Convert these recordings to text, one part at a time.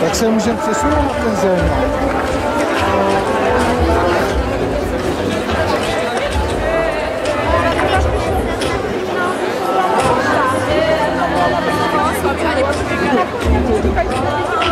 Tak se můžeme přesunout na ten zem. A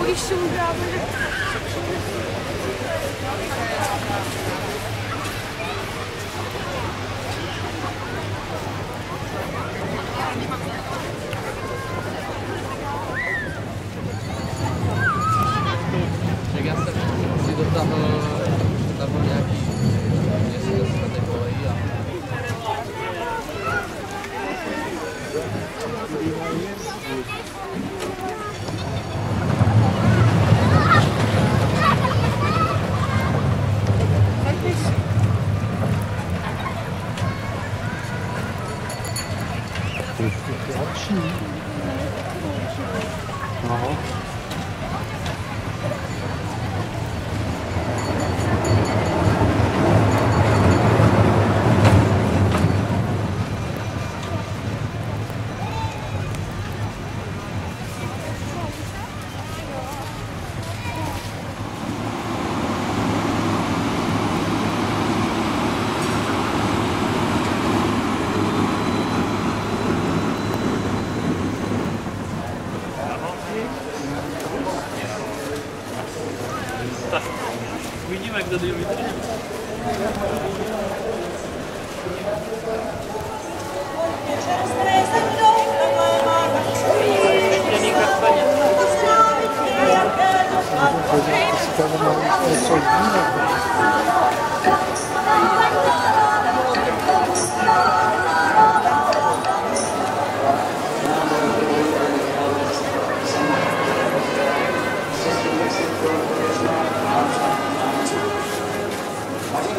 Ой, еще убрали. Gracias.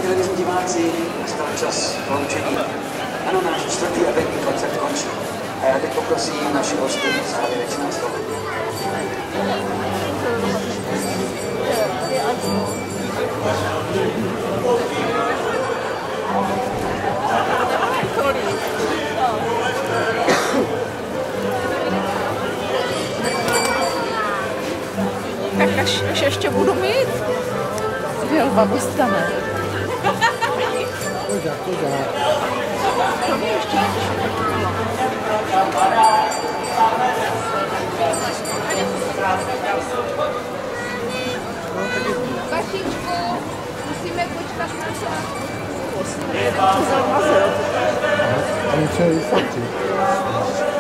Televizní diváci, nastal čas loučení. Ano, náš čtvrtý adventní koncert končí. A já teď poprosím naši hosty o závěrečné slovo. Tak až, až ještě budu mít, tô já, tô já. Baixinho de cor, em cima é cor de. Nossa, é isso aqui.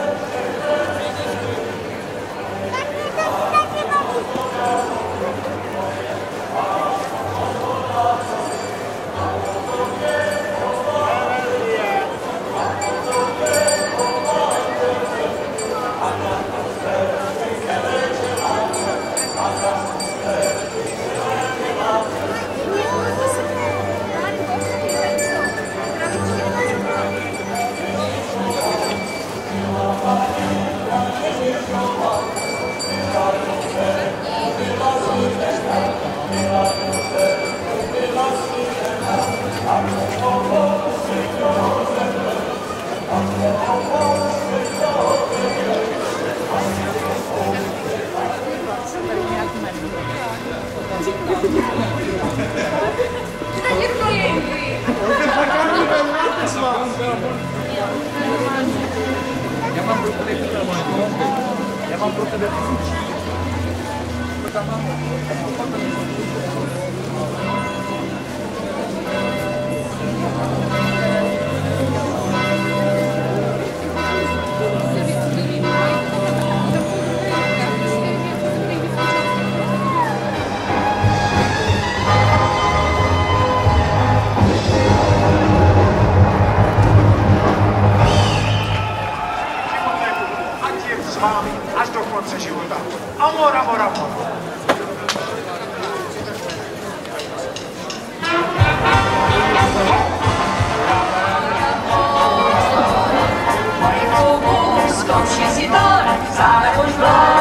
Já vámi až do konce života. Amor, amor, amor. Się zjadała stále už bloudí.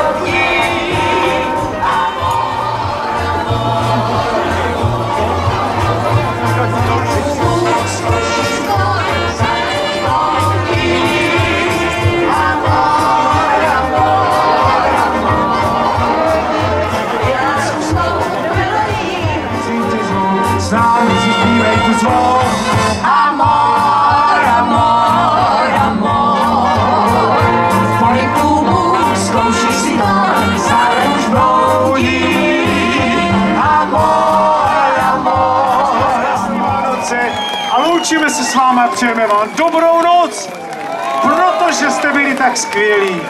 S vámi a přejeme vám dobrou noc, protože jste byli tak skvělí.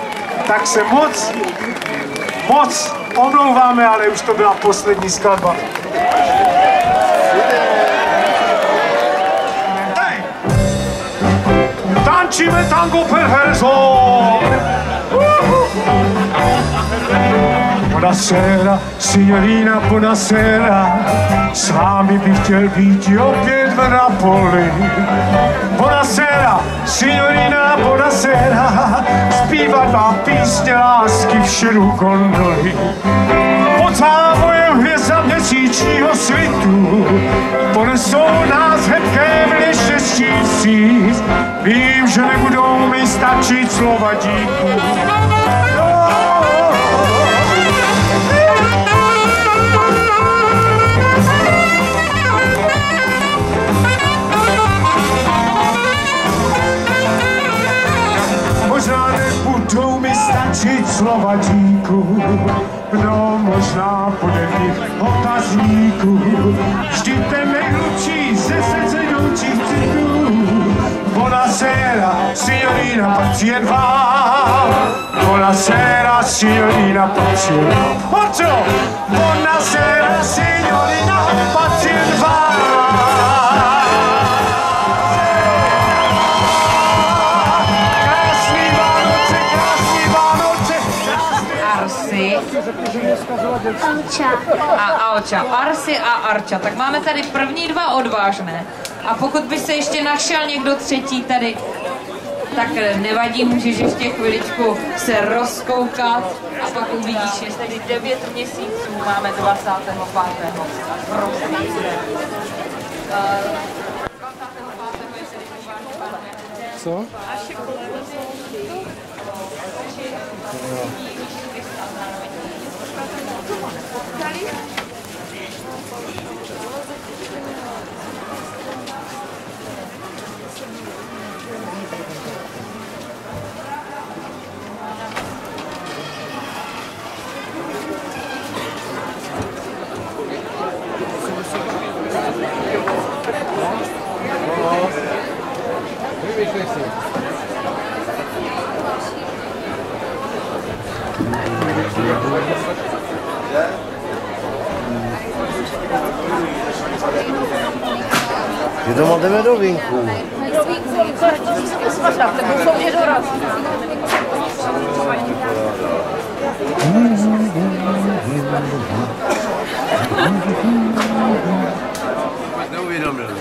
Tak se moc, moc omlouváme, ale už to byla poslední skladba. Tančíme tango perverso! Buonasera, signorina, buonasera. S vámi bych chtěl být opět v Napoli. Buonasera, signorina, buonasera. Zpívat vám písně lásky v šeru gondoly. Pod závojem hvězda měsíčního svitu ponesou nás hebké vlny štěstí vstříc. Vím, že nebudou mi stačit slova díku. Stačit slova díku, no možná bude v nich otazníku. Vždyť ten nejhlubší ze srdce jdoucích citů. Buonasera, signorina, patří jen vám. Buonasera, signorina, patří jen vám. Porco! Buonasera, signorina, patří jen vám. Alča. a Alča. Arsi a Arča. Tak máme tady první dva odvážné. A pokud by se ještě našel někdo třetí tady, tak nevadí, můžeš ještě chviličku se rozkoukat a pak uvidíš, jestli 9 měsíců máme 25. Prosím. Eh, 25. je tedy Bye.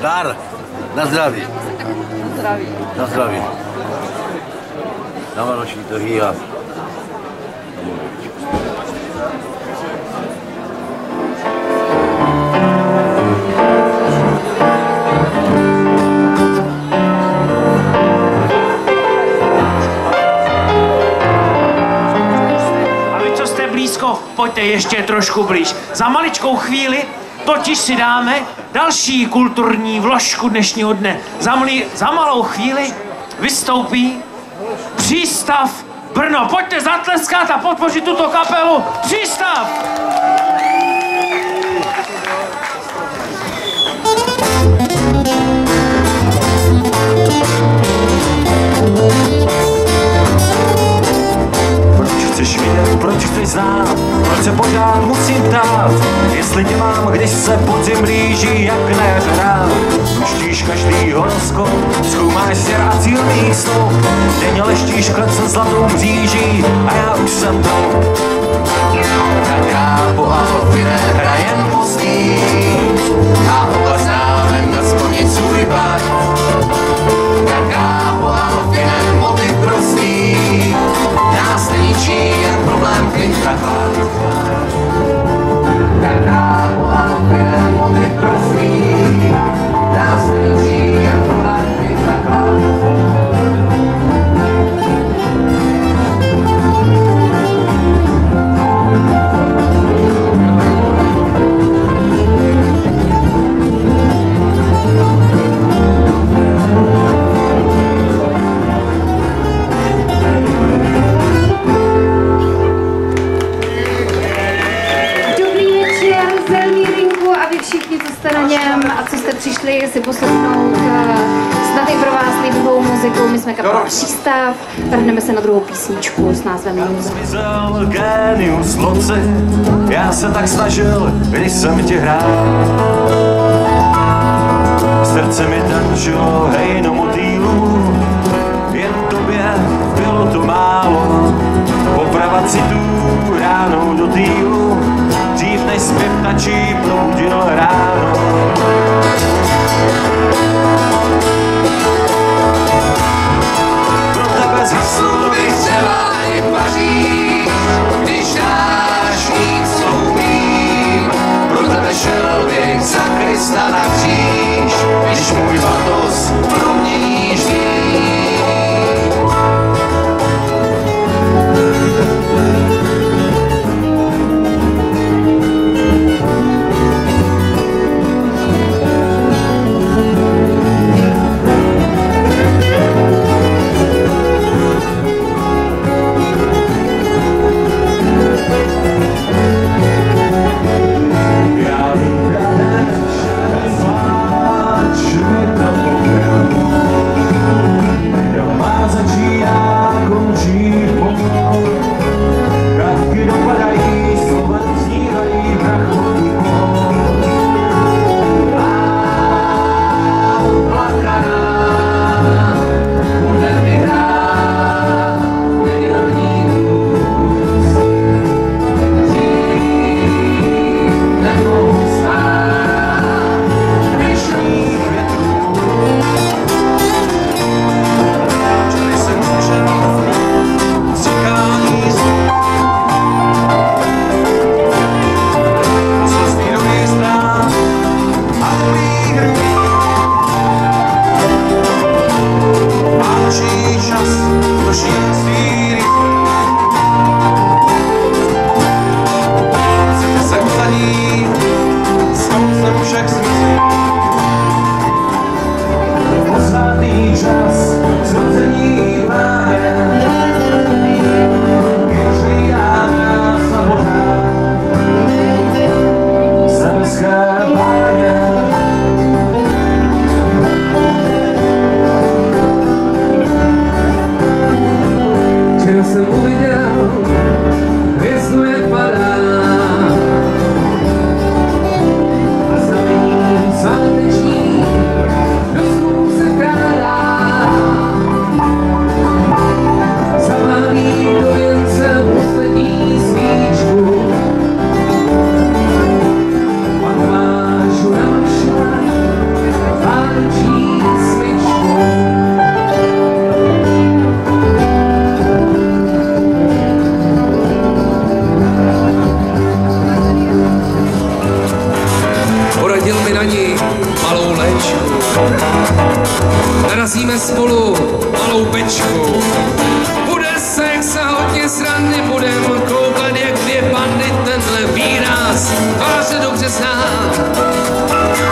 Dar. Na zdraví. Zdraví. Na zdraví. Na vánoční trhy a A vy, co jste blízko, pojďte ještě trošku blíž. Za maličkou chvíli totiž si dáme další kulturní vložku dnešního dne. Za, mli, za malou chvíli vystoupí přístav Brno. Pojďte zatleskat a podpořit tuto kapelu. Přístav! songs písničku s názvem Nouze. Zmizel genius noci, já se tak snažil, když jsem ti hrál. Srdce mi tančilo, hej, no mu nás, váře dobře znám.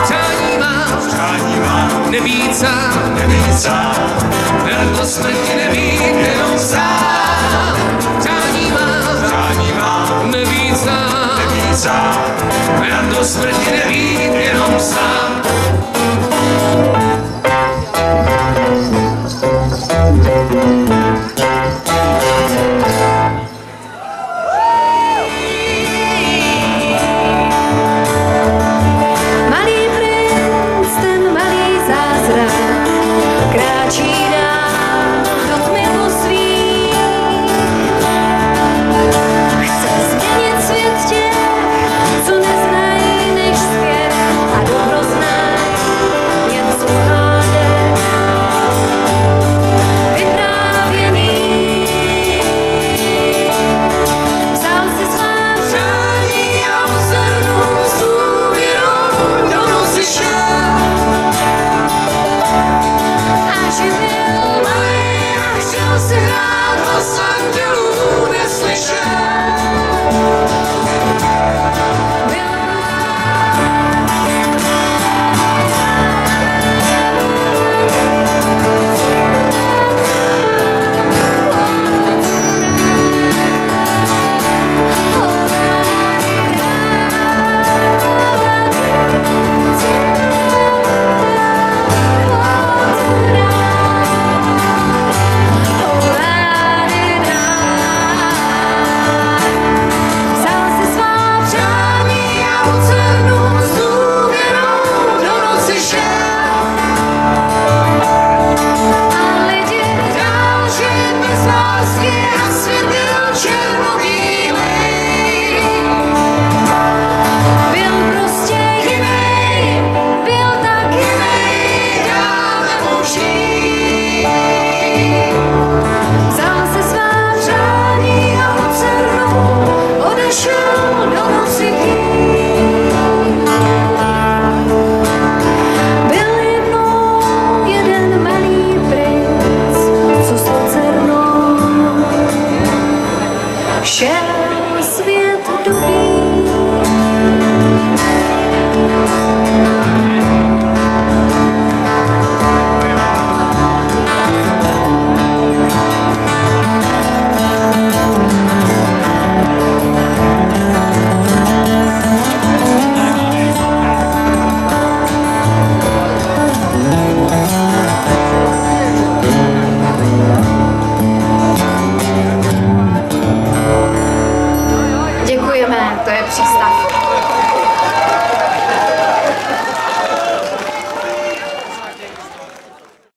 Přání mám, Přání mám, nebýt sám, nebýt sám. Velko smrti nebýt, jenom sám. Přání mám, Přání mám, nebýt sám, nebýt sám. Velko smrti nebýt, jenom sám.